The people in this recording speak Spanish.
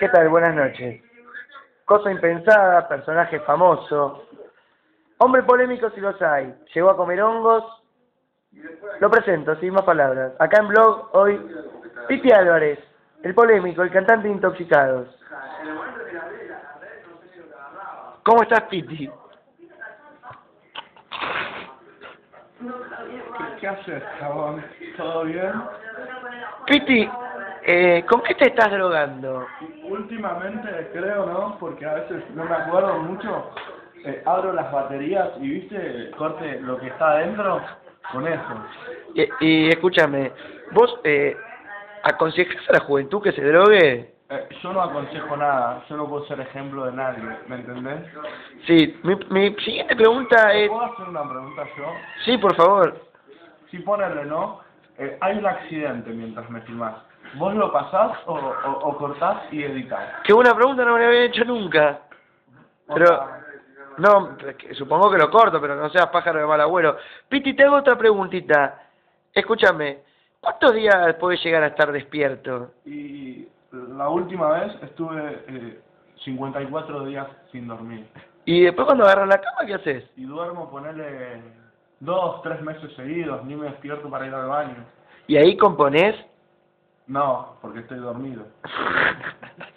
¿Qué tal? Buenas noches. Cosa impensada, personaje famoso. Hombre polémico si los hay. Llegó a comer hongos. Lo presento, sin más palabras. Acá en blog hoy, Piti Álvarez, el polémico, el cantante de Intoxicados. ¿Cómo estás, Piti? ¿Qué haces, cabrón? ¿Todo bien? Piti, eh, ¿con qué te estás drogando? Últimamente creo, ¿no? Porque a veces no me acuerdo mucho. eh, abro las baterías y viste, corte lo que está adentro con eso. Y, y escúchame, ¿vos eh, aconsejás a la juventud que se drogue? Eh, yo no aconsejo nada, yo no puedo ser ejemplo de nadie, ¿me entendés? Sí, mi, mi siguiente pregunta es... ¿Puedo hacer una pregunta yo? Sí, por favor. Si ponerle, ¿no? Eh, hay un accidente mientras me filmás. ¿Vos lo pasás o, o, o cortás y editás? Qué buena pregunta, no me la había hecho nunca. Pero- No, que- supongo que lo corto, pero no seas pájaro de mal agüero. Piti, te hago otra preguntita. Escúchame, ¿cuántos días puedes llegar a estar despierto? Y la última vez estuve eh, 54 días sin dormir. Y después cuando agarras la cama, ¿qué haces? Y duermo, ponerle dos, tres meses seguidos, ni me despierto para ir al baño. ¿Y ahí componés? No, porque estoy dormido.